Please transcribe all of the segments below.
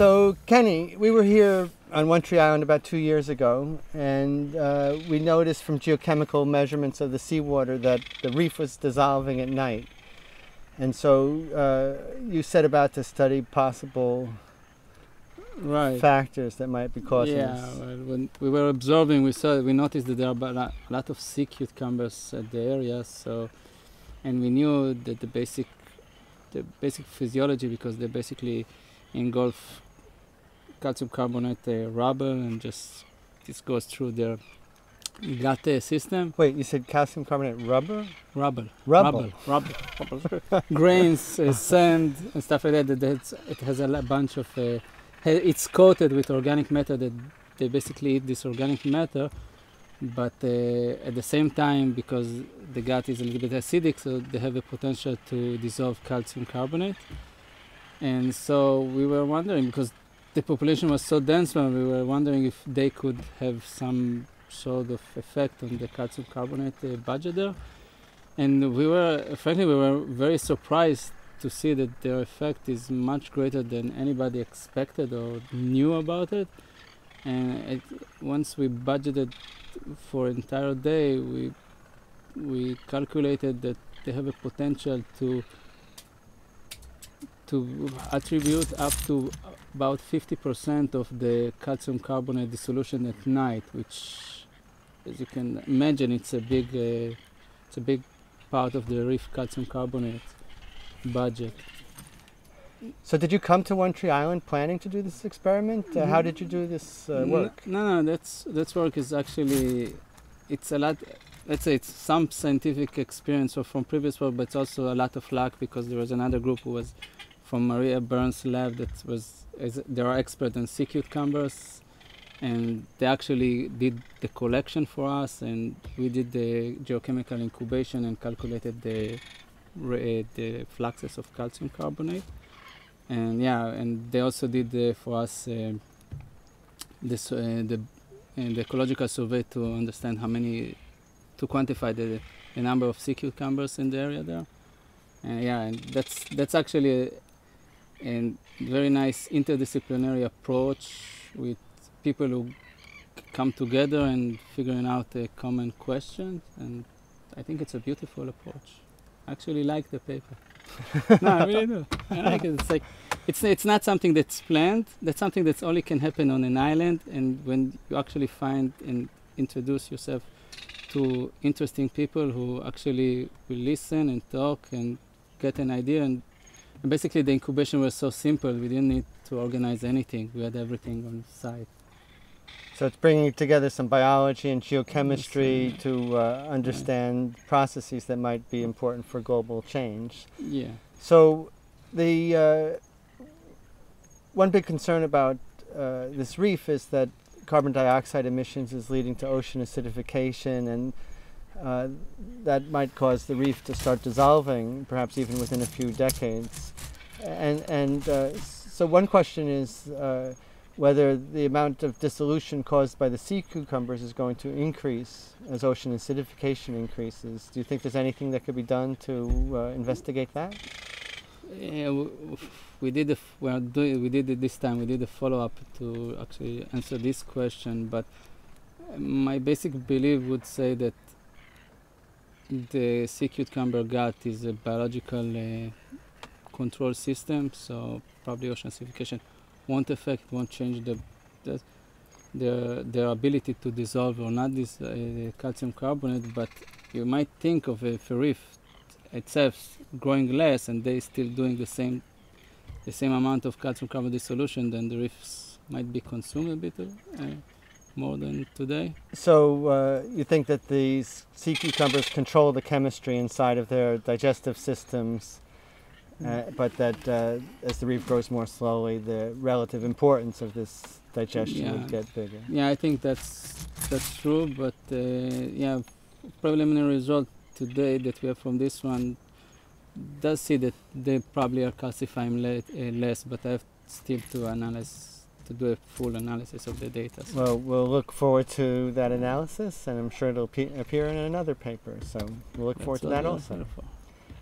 So, Kenny, we were here on One Tree Island about two years ago, and uh, we noticed from geochemical measurements of the seawater that the reef was dissolving at night. And so uh, you set about to study possible right. factors that might be causing yeah, this. well, when we were observing, we saw we noticed that there are a lot- a lot of sea cucumbers at the area. So, and we knew that the basic, the basic physiology because they basically engulf calcium carbonate uh, rubber and just this goes through their gut uh, system. Wait, you said calcium carbonate rubber? Rubble, Rubble. rubble, rubble, grains, uh, sand, and stuff like that. That that's- it has a bunch of. Uh, it's coated with organic matter that they basically eat this organic matter, but uh, at the same time, because the gut is a little bit acidic, so they have the potential to dissolve calcium carbonate. And so we were wondering because the population was so dense, when we were wondering if they could have some sort of effect on the calcium carbonate uh, budget there. And we were, frankly, we were very surprised to see that their effect is much greater than anybody expected or knew about it. And it, once we budgeted for entire day, we we calculated that they have a potential to to attribute up to about 50% of the calcium carbonate dissolution at night, which, as you can imagine, it's a big uh, it's a big part of the reef calcium carbonate budget. So, did you come to One Tree Island planning to do this experiment? Uh, how did you do this uh, work? No, no, that's that's work is actually it's a lot. Let's say it's some scientific experience or from previous work, but it's also a lot of luck because there was another group who was from Maria Byrne's lab that was is, they are expert in sea cucumbers, and they actually did the collection for us, and we did the geochemical incubation and calculated the ra- the fluxes of calcium carbonate, and yeah, and they also did uh, for us. Uh, this uh, the and the ecological survey to understand how many to quantify the, the number of sea cucumbers in the area there. And yeah, and that's that's actually a, a very nice interdisciplinary approach with people who come together and figuring out a common question. And I think it's a beautiful approach. I actually like the paper. no, I really do. I like it. It's like it's it's not something that's planned. That's something that's only can happen on an island. And when you actually find and introduce yourself to interesting people who actually will listen and talk and get an idea. And, and basically, the incubation was so simple. We didn't need to organize anything. We had everything on site. So, it's bringing together some biology and geochemistry to uh, understand processes that might be important for global change. Yeah. So, the uh, one big concern about uh, this reef is that carbon dioxide emissions is leading to ocean acidification, and uh, that might cause the reef to start dissolving, perhaps even within a few decades. And and uh, so, one question is. Uh, whether the amount of dissolution caused by the sea cucumbers is going to increase as ocean acidification increases. Do you think there's anything that could be done to uh, investigate that? Yeah, we did. A f- we are doing. We did it this time. We did a follow up to actually answer this question. But uh, my basic belief would say that the sea cucumber gut is a biological uh, control system. So probably ocean acidification won't affect, won't change the, the their their ability to dissolve or not this uh, calcium carbonate. But you might think of a reef itself growing less and they still doing the same the same amount of calcium carbonate dissolution, then the reefs might be consumed a bit uh, more than today. So uh, you think that these sea cucumbers control the chemistry inside of their digestive systems, uh, but that uh, as the reef grows more slowly, the relative importance of this digestion Yeah. would get bigger. Yeah, I think that's that's true, but uh, yeah, preliminary result today that we have from this one does see that they probably are calcifying le- uh, less, but I have still to analyze to do a full analysis of the data. So. Well, we'll look forward to that analysis, and I'm sure it'll appear in another paper. So we'll look That's forward to that also. Wonderful.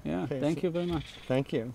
Yeah, okay, thank so you very much. Thank you.